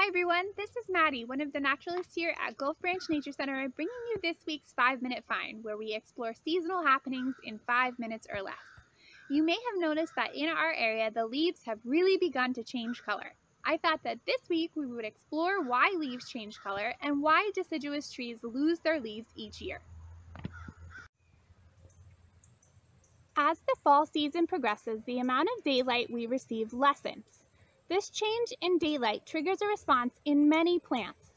Hi everyone, this is Maddie, one of the naturalists here at Gulf Branch Nature Center, bringing you this week's 5 Minute Find, where we explore seasonal happenings in 5 minutes or less. You may have noticed that in our area, the leaves have really begun to change color. I thought that this week we would explore why leaves change color and why deciduous trees lose their leaves each year. As the fall season progresses, the amount of daylight we receive lessens. This change in daylight triggers a response in many plants.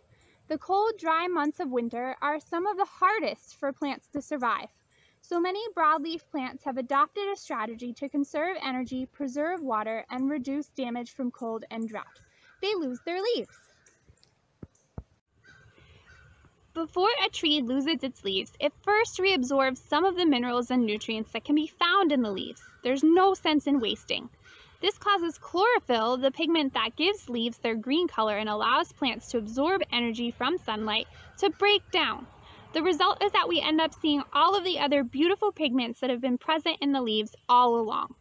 The cold, dry months of winter are some of the hardest for plants to survive. So many broadleaf plants have adopted a strategy to conserve energy, preserve water, and reduce damage from cold and drought. They lose their leaves. Before a tree loses its leaves, it first reabsorbs some of the minerals and nutrients that can be found in the leaves. There's no sense in wasting. This causes chlorophyll, the pigment that gives leaves their green color and allows plants to absorb energy from sunlight, to break down. The result is that we end up seeing all of the other beautiful pigments that have been present in the leaves all along.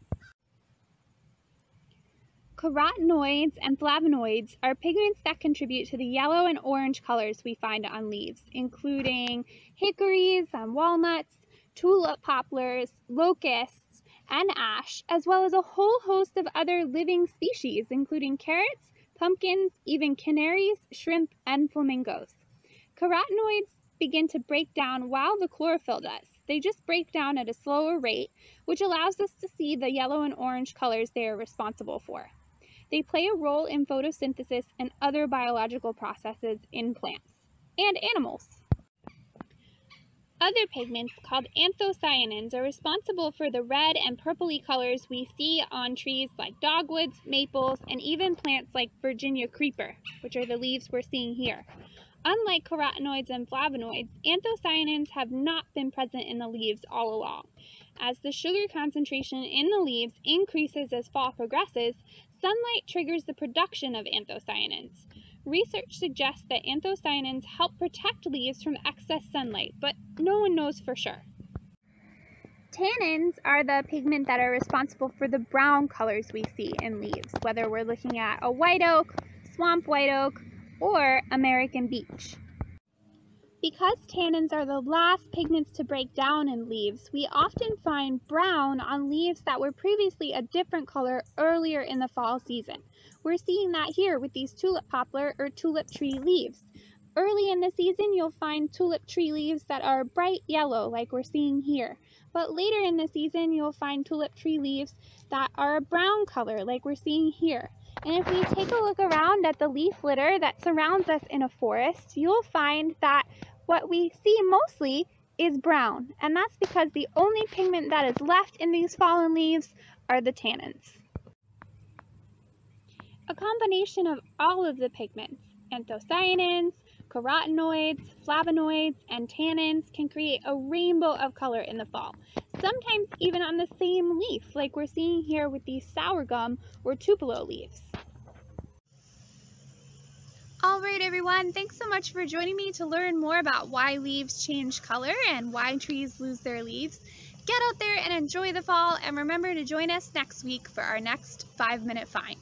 Carotenoids and flavonoids are pigments that contribute to the yellow and orange colors we find on leaves, including hickories and walnuts, tulip poplars, locusts, and ash, as well as a whole host of other living species, including carrots, pumpkins, even canaries, shrimp, and flamingos. Carotenoids begin to break down while the chlorophyll does. They just break down at a slower rate, which allows us to see the yellow and orange colors they are responsible for. They play a role in photosynthesis and other biological processes in plants and animals. Other pigments, called anthocyanins, are responsible for the red and purpley colors we see on trees like dogwoods, maples, and even plants like Virginia creeper, which are the leaves we're seeing here. Unlike carotenoids and flavonoids, anthocyanins have not been present in the leaves all along. As the sugar concentration in the leaves increases as fall progresses, sunlight triggers the production of anthocyanins. Research suggests that anthocyanins help protect leaves from excess sunlight, but no one knows for sure. Tannins are the pigment that are responsible for the brown colors we see in leaves, whether we're looking at a white oak, swamp white oak, or American beech. Because tannins are the last pigments to break down in leaves, we often find brown on leaves that were previously a different color earlier in the fall season. We're seeing that here with these tulip poplar or tulip tree leaves. Early in the season, you'll find tulip tree leaves that are bright yellow like we're seeing here. But later in the season, you'll find tulip tree leaves that are a brown color like we're seeing here. And if we take a look around at the leaf litter that surrounds us in a forest, you'll find that what we see mostly is brown, and that's because the only pigment that is left in these fallen leaves are the tannins. A combination of all of the pigments, anthocyanins, carotenoids, flavonoids, and tannins can create a rainbow of color in the fall, sometimes even on the same leaf, like we're seeing here with these sour gum or tupelo leaves. Alright everyone, thanks so much for joining me to learn more about why leaves change color and why trees lose their leaves. Get out there and enjoy the fall and remember to join us next week for our next 5 minute find.